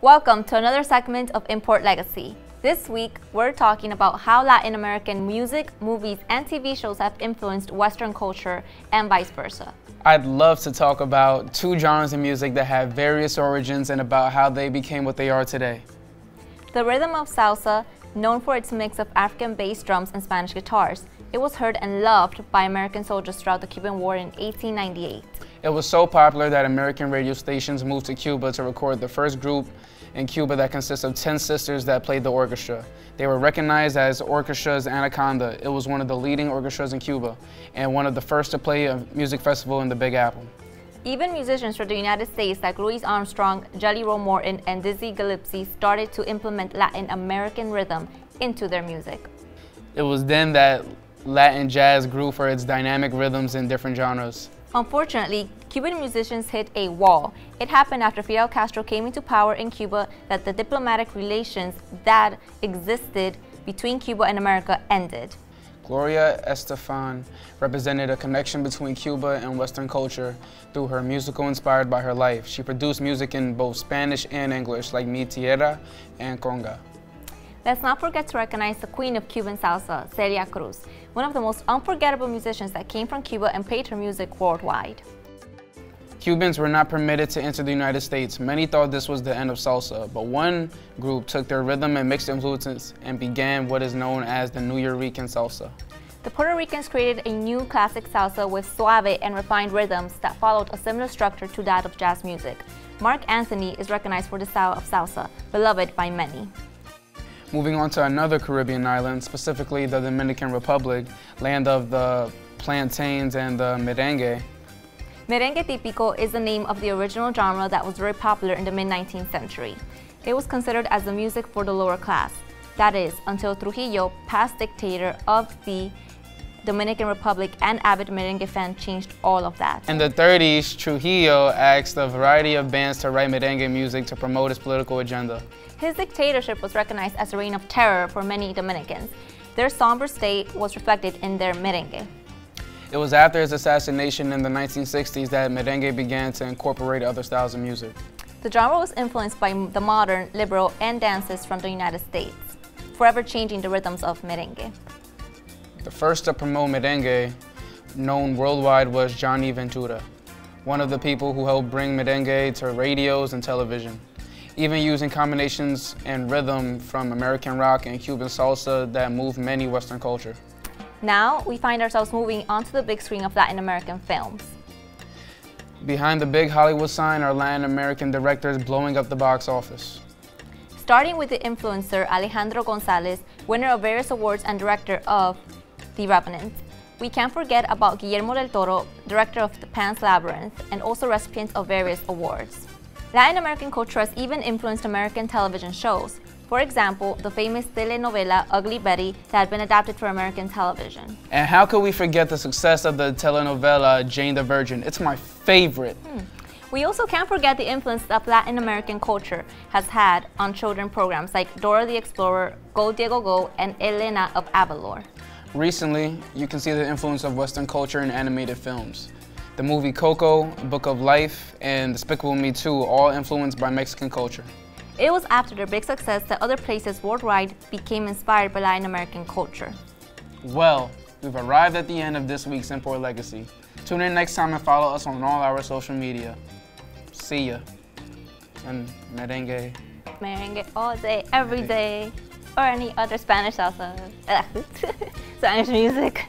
Welcome to another segment of Import Legacy. This week, we're talking about how Latin American music, movies, and TV shows have influenced Western culture and vice versa. I'd love to talk about two genres of music that have various origins and about how they became what they are today. The rhythm of salsa, known for its mix of African bass drums and Spanish guitars, it was heard and loved by American soldiers throughout the Cuban War in 1898. It was so popular that American radio stations moved to Cuba to record the first group in Cuba that consists of 10 sisters that played the orchestra. They were recognized as Orchestra's Anacaona. It was one of the leading orchestras in Cuba and one of the first to play a music festival in the Big Apple. Even musicians from the United States like Louis Armstrong, Jelly Roll Morton, and Dizzy Gillespie started to implement Latin American rhythm into their music. It was then that Latin jazz grew for its dynamic rhythms in different genres. Unfortunately, Cuban musicians hit a wall. It happened after Fidel Castro came into power in Cuba that the diplomatic relations that existed between Cuba and America ended. Gloria Estefan represented a connection between Cuba and Western culture through her musical inspired by her life. She produced music in both Spanish and English like Mi Tierra and Conga. Let's not forget to recognize the queen of Cuban salsa, Celia Cruz, one of the most unforgettable musicians that came from Cuba and played her music worldwide. Cubans were not permitted to enter the United States. Many thought this was the end of salsa, but one group took their rhythm and mixed influences and began what is known as the New Nuyorican salsa. The Puerto Ricans created a new classic salsa with suave and refined rhythms that followed a similar structure to that of jazz music. Marc Anthony is recognized for the style of salsa, beloved by many. Moving on to another Caribbean island, specifically the Dominican Republic, land of the plantains and the merengue. Merengue típico is the name of the original genre that was very popular in the mid-19th century. It was considered as the music for the lower class. That is, until Trujillo, past dictator of the Dominican Republic and avid merengue fan changed all of that. In the 30s, Trujillo asked a variety of bands to write merengue music to promote his political agenda. His dictatorship was recognized as a reign of terror for many Dominicans. Their somber state was reflected in their merengue. It was after his assassination in the 1960s that merengue began to incorporate other styles of music. The genre was influenced by the modern, liberal, and dances from the United States, forever changing the rhythms of merengue. The first to promote merengue known worldwide was Johnny Ventura, one of the people who helped bring merengue to radios and television even using combinations and rhythm from American rock and Cuban salsa that moved many Western culture. Now, we find ourselves moving onto the big screen of Latin American films. Behind the big Hollywood sign are Latin American directors blowing up the box office. Starting with the influencer Alejandro Gonzalez, winner of various awards and director of The Revenant. We can't forget about Guillermo del Toro, director of The Pan's Labyrinth, and also recipient of various awards. Latin American culture has even influenced American television shows. For example, the famous telenovela Ugly Betty that had been adapted for American television. And how could we forget the success of the telenovela Jane the Virgin? It's my favorite. Hmm. We also can't forget the influence that Latin American culture has had on children programs like Dora the Explorer, Go Diego Go, and Elena of Avalor. Recently, you can see the influence of Western culture in animated films. The movie Coco, Book of Life, and Despicable Me 2 all influenced by Mexican culture. It was after their big success that other places worldwide became inspired by Latin American culture. Well, we've arrived at the end of this week's Import Legacy. Tune in next time and follow us on all our social media. See ya. And merengue. Merengue all day, every day. Or any other Spanish salsa. Spanish music.